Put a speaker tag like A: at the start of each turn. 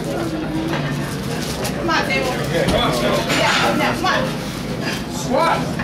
A: Come on,
B: Daniel.
C: Yeah, come on. Squat.